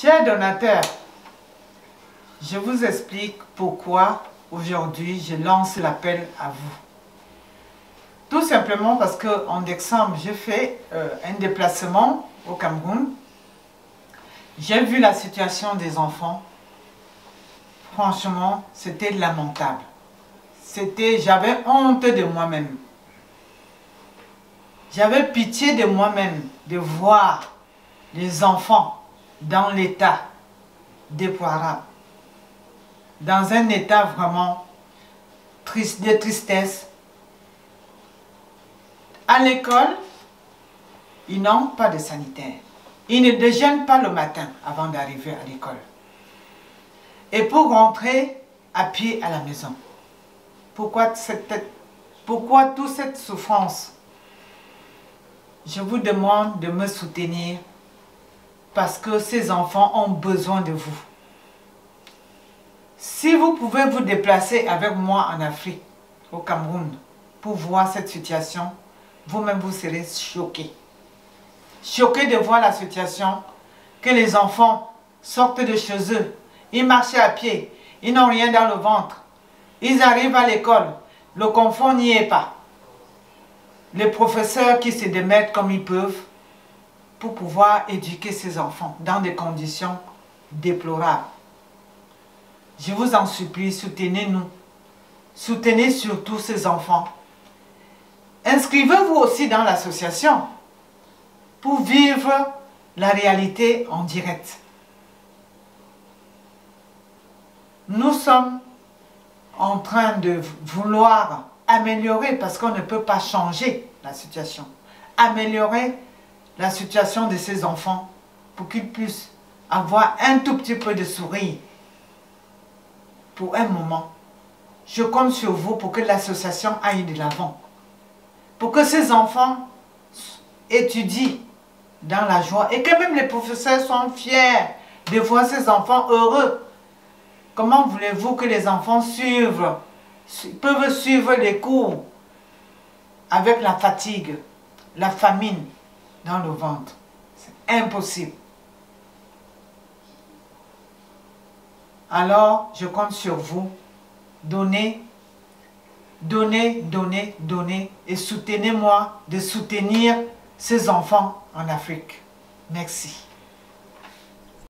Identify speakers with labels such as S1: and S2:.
S1: Chers donateurs, je vous explique pourquoi aujourd'hui je lance l'appel à vous. Tout simplement parce qu'en décembre, j'ai fait euh, un déplacement au Cameroun. J'ai vu la situation des enfants. Franchement, c'était lamentable. C'était, j'avais honte de moi-même. J'avais pitié de moi-même de voir les enfants dans l'état déplorable, dans un état vraiment triste, de tristesse. À l'école, ils n'ont pas de sanitaire. Ils ne déjeunent pas le matin avant d'arriver à l'école. Et pour rentrer à pied à la maison. Pourquoi, pourquoi toute cette souffrance? Je vous demande de me soutenir parce que ces enfants ont besoin de vous. Si vous pouvez vous déplacer avec moi en Afrique, au Cameroun, pour voir cette situation, vous-même vous serez choqués. Choqués de voir la situation que les enfants sortent de chez eux, ils marchent à pied, ils n'ont rien dans le ventre. Ils arrivent à l'école, le confort n'y est pas. Les professeurs qui se démettent comme ils peuvent, pour pouvoir éduquer ses enfants dans des conditions déplorables. Je vous en supplie, soutenez-nous. Soutenez surtout ces enfants. Inscrivez-vous aussi dans l'association pour vivre la réalité en direct. Nous sommes en train de vouloir améliorer, parce qu'on ne peut pas changer la situation, améliorer la situation de ces enfants pour qu'ils puissent avoir un tout petit peu de sourire pour un moment. Je compte sur vous pour que l'association aille de l'avant. Pour que ces enfants étudient dans la joie et que même les professeurs soient fiers de voir ces enfants heureux. Comment voulez-vous que les enfants suivent, peuvent suivre les cours avec la fatigue, la famine, dans le ventre. C'est impossible. Alors, je compte sur vous. Donnez, donnez, donnez, donnez et soutenez-moi de soutenir ces enfants en Afrique. Merci.